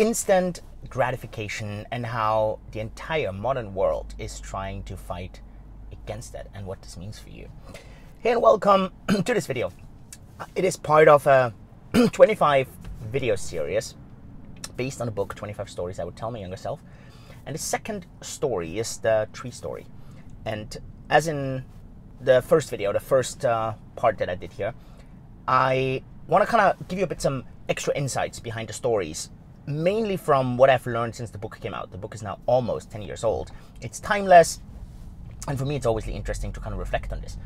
instant gratification and how the entire modern world is trying to fight against that and what this means for you. Hey and welcome to this video. It is part of a 25 video series based on the book 25 Stories I Would Tell My Younger Self. And the second story is the tree story. And as in the first video, the first uh, part that I did here, I want to kind of give you a bit some extra insights behind the stories, mainly from what I've learned since the book came out. The book is now almost 10 years old. It's timeless, and for me, it's always interesting to kind of reflect on this.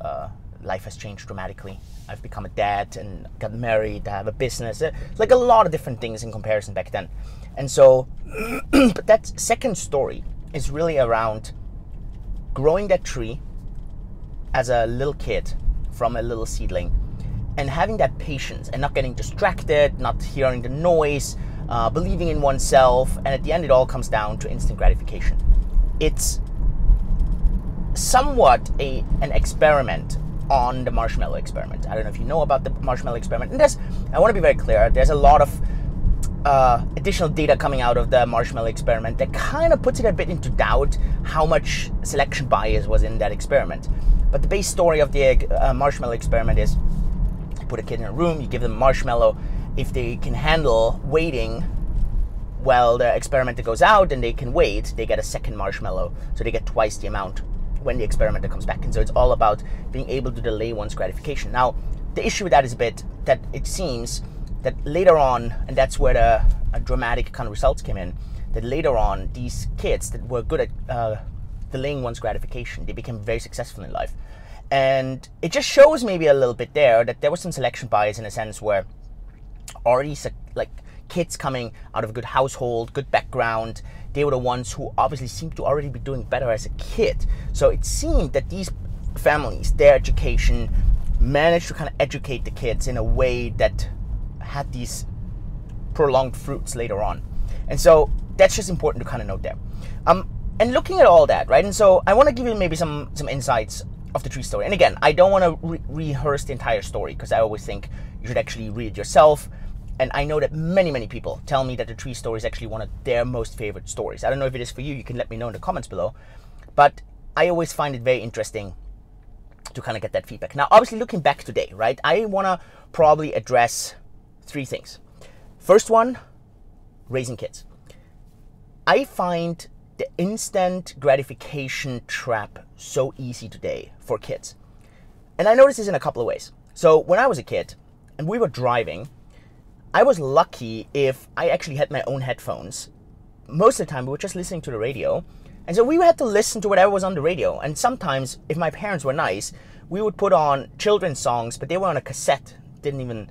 Uh, life has changed dramatically. I've become a dad and got married. I have a business. It's like a lot of different things in comparison back then. And so, but that second story is really around growing that tree as a little kid from a little seedling and having that patience and not getting distracted, not hearing the noise, uh, believing in oneself, and at the end, it all comes down to instant gratification. It's somewhat a an experiment on the marshmallow experiment. I don't know if you know about the marshmallow experiment. And there's, I want to be very clear. There's a lot of uh, additional data coming out of the marshmallow experiment that kind of puts it a bit into doubt how much selection bias was in that experiment. But the base story of the uh, marshmallow experiment is you put a kid in a room, you give them marshmallow. If they can handle waiting while the experimenter goes out and they can wait, they get a second marshmallow. So they get twice the amount when the experimenter comes back. And so it's all about being able to delay one's gratification. Now, the issue with that is a bit that it seems that later on, and that's where the dramatic kind of results came in, that later on, these kids that were good at uh, delaying one's gratification, they became very successful in life. And it just shows maybe a little bit there that there was some selection bias in a sense where already like kids coming out of a good household, good background, they were the ones who obviously seemed to already be doing better as a kid. So it seemed that these families, their education, managed to kind of educate the kids in a way that had these prolonged fruits later on. And so that's just important to kind of note there. Um, and looking at all that, right? And so I want to give you maybe some some insights of the tree story. And again, I don't want to re- rehearse the entire story because I always think you should actually read it yourself and I know that many, many people tell me that the tree story is actually one of their most favorite stories. I don't know if it is for you, you can let me know in the comments below. But I always find it very interesting to kind of get that feedback. Now, obviously, looking back today, right, I want to probably address three things. First one, raising kids. I find the instant gratification trap so easy today for kids. And I noticed this in a couple of ways. So, when I was a kid and we were driving, I was lucky if I actually had my own headphones. Most of the time, we were just listening to the radio. And so we had to listen to whatever was on the radio. And sometimes, if my parents were nice, we would put on children's songs, but they were on a cassette. Didn't even,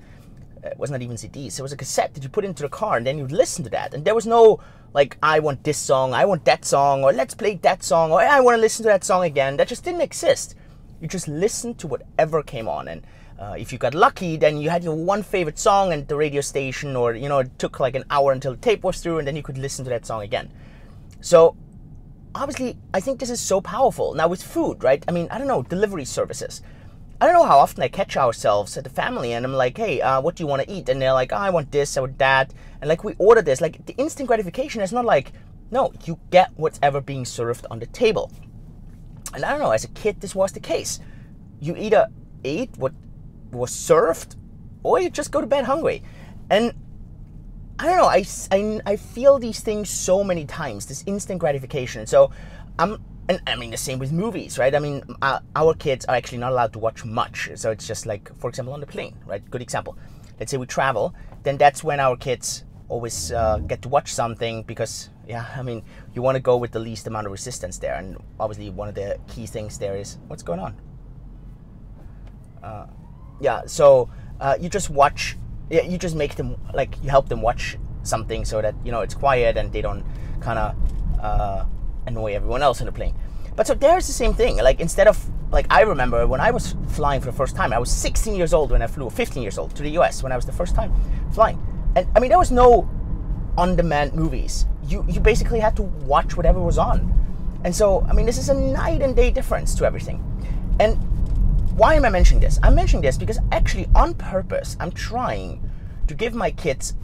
uh, it was not even CDs. It was a cassette that you put into the car and then you'd listen to that. And there was no, like, I want this song, I want that song, or let's play that song, or I want to listen to that song again. That just didn't exist. You just listened to whatever came on. And uh, if you got lucky, then you had your one favorite song and the radio station, or you know, it took like an hour until the tape was through, and then you could listen to that song again. So, obviously, I think this is so powerful. Now, with food, right? I mean, I don't know, delivery services. I don't know how often I catch ourselves at the family, and I'm like, hey, uh, what do you want to eat? And they're like, oh, I want this, I want that. And like, we order this. Like, the instant gratification is not like, no, you get whatever being served on the table. And I don't know, as a kid, this was the case. You either ate what was served, or you just go to bed hungry. And I don't know, I, I, I feel these things so many times, this instant gratification. So I'm, and I mean the same with movies, right? I mean, uh, our kids are actually not allowed to watch much. So it's just like, for example, on the plane, right? Good example. Let's say we travel, then that's when our kids always uh, get to watch something because, yeah, I mean, you want to go with the least amount of resistance there. And obviously, one of the key things there is what's going on. Uh, yeah, so uh, you just watch. You just make them like you help them watch something so that you know it's quiet and they don't kind of uh, annoy everyone else in the plane. But so there's the same thing. Like instead of like I remember when I was flying for the first time, I was 16 years old when I flew, 15 years old to the U.S. when I was the first time flying, and I mean there was no on-demand movies. You you basically had to watch whatever was on, and so I mean this is a night and day difference to everything, and why am I mentioning this? I'm mentioning this because actually, on purpose, I'm trying to give my kids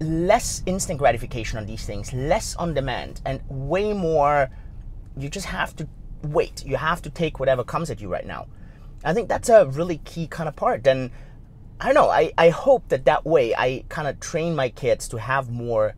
less instant gratification on these things, less on demand, and way more. You just have to wait. You have to take whatever comes at you right now. I think that's a really key kind of part. And I don't know. I, I hope that that way I kind of train my kids to have more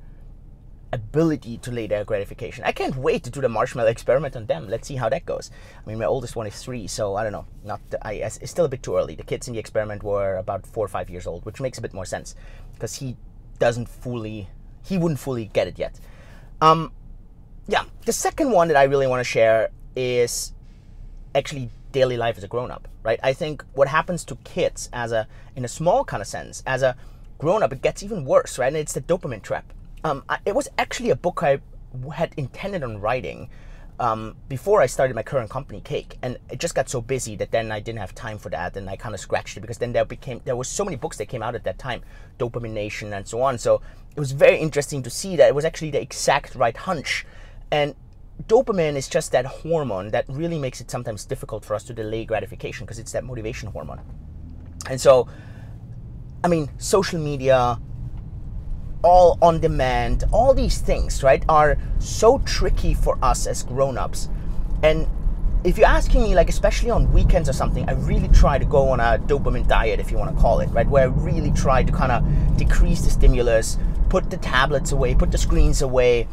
ability to lay their gratification. I can't wait to do the marshmallow experiment on them. Let's see how that goes. I mean, my oldest one is three, so I don't know. Not I, it's still a bit too early. The kids in the experiment were about four or five years old, which makes a bit more sense because he doesn't fully, he wouldn't fully get it yet. Um, yeah, the second one that I really want to share is actually daily life as a grown up, right? I think what happens to kids as a, in a small kind of sense, as a grown up, it gets even worse, right? And it's the dopamine trap. Um, I, it was actually a book I had intended on writing um, before I started my current company, Cake, and it just got so busy that then I didn't have time for that, and I kind of scratched it because then there became there was so many books that came out at that time, Dopamine Nation and so on. So it was very interesting to see that it was actually the exact right hunch, and dopamine is just that hormone that really makes it sometimes difficult for us to delay gratification because it's that motivation hormone. And so, I mean, social media, all on demand, all these things, right, are so tricky for us as grown ups. And if you're asking me, like, especially on weekends or something, I really try to go on a dopamine diet, if you want to call it, right, where I really try to kind of decrease the stimulus, put the tablets away, put the screens away,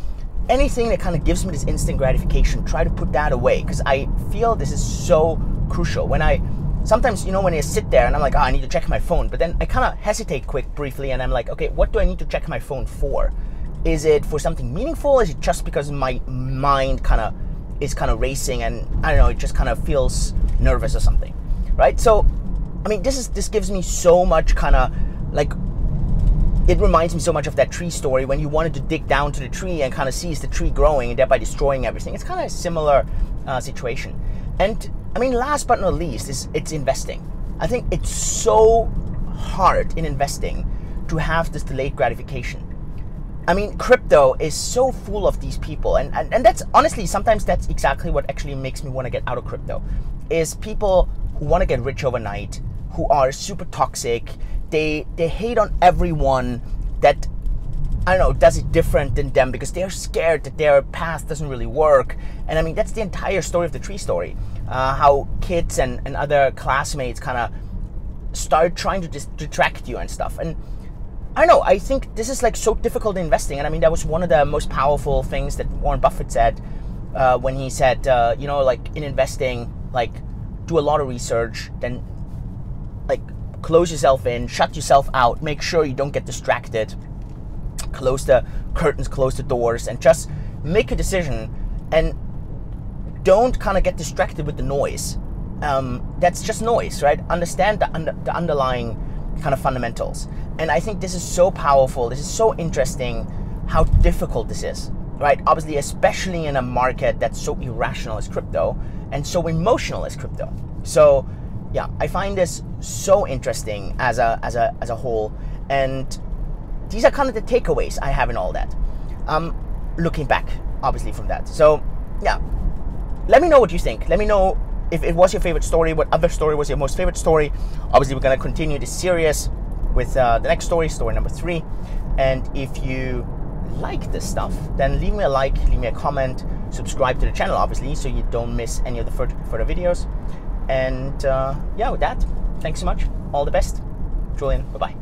anything that kind of gives me this instant gratification, try to put that away because I feel this is so crucial. When I sometimes, you know, when I sit there and I'm like, oh, I need to check my phone, but then I kind of hesitate quick briefly and I'm like, okay, what do I need to check my phone for? Is it for something meaningful? Is it just because my mind kind of is kind of racing and I don't know, it just kind of feels nervous or something, right? So, I mean, this is this gives me so much kind of like it reminds me so much of that tree story when you wanted to dig down to the tree and kind of sees the tree growing and thereby destroying everything. It's kind of a similar uh, situation. And I mean, last but not least, is it's investing. I think it's so hard in investing to have this delayed gratification. I mean, crypto is so full of these people, and, and, and that's honestly sometimes that's exactly what actually makes me want to get out of crypto. Is people who want to get rich overnight, who are super toxic, they they hate on everyone that I don't know does it different than them because they're scared that their path doesn't really work. And I mean that's the entire story of the tree story. Uh, how kids and, and other classmates kind of start trying to dis- detract you and stuff. And I don't know. I think this is like so difficult in investing. And I mean that was one of the most powerful things that Warren Buffett said uh, when he said, uh, you know, like in investing, like do a lot of research, then like close yourself in, shut yourself out, make sure you don't get distracted, close the curtains, close the doors, and just make a decision and don't kind of get distracted with the noise. Um, that's just noise, right? Understand the, under, the underlying kind of fundamentals. And I think this is so powerful. This is so interesting how difficult this is, right? Obviously, especially in a market that's so irrational as crypto and so emotional as crypto. So, yeah, I find this so interesting as a as a as a whole, and these are kind of the takeaways I have in all that. Um, looking back, obviously from that. So, yeah, let me know what you think. Let me know if it was your favorite story. What other story was your most favorite story? Obviously, we're gonna continue this series with uh, the next story, story number three. And if you like this stuff, then leave me a like, leave me a comment, subscribe to the channel, obviously, so you don't miss any of the further, further videos. And uh, yeah, with that, thanks so much. All the best. Julian, bye bye.